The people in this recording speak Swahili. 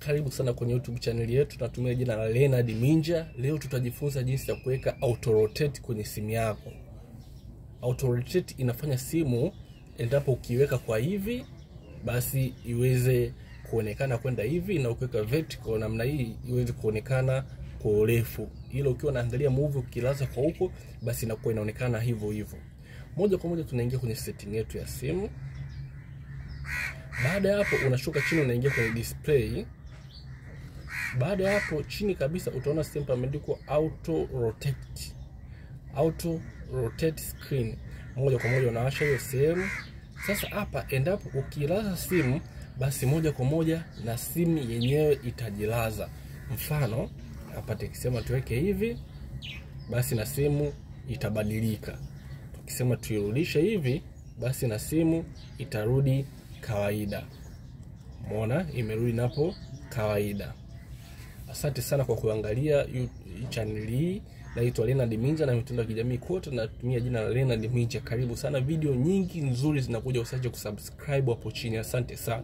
karibu sana kwenye youtube channel yetu. Tunatumia jina la Leonard Minja. Leo tutajifunza jinsi ya kuweka auto rotate kwenye simu yako. Auto rotate inafanya simu endapo ukiweka kwa hivi basi iweze kuonekana kwenda hivi na ukiweka vertical namna hii iweze kuonekana kwa urefu. Ila ukiwa unaangalia movie ukilaza kwa huko basi inakuwa inaonekana hivyo hivyo. Moja kwa moja tunaingia kwenye setting yetu ya simu. Baada ya hapo unashuka chini unaingia kwenye display baada ya hapo chini kabisa utaona sehemu pameandikwa auto rotate. Auto rotate screen. Moja kwa moja unawasha hiyo sehemu. Sasa hapa endapo ukilaza simu basi moja kwa moja na simu yenyewe itajilaza. Mfano hapa tukisema tuweke hivi basi na simu itabadilika. Tukisema tuirudishe hivi basi na simu itarudi kawaida. Mona imerudi napo kawaida asante sana kwa kuangalia channel hii. Naitwa Leonard Minja na mitandao ya kijamii kote. Natumia jina la Leonard Minja. Karibu sana. Video nyingi nzuri zinakuja. Usiache kusubscribe hapo chini. Asante sana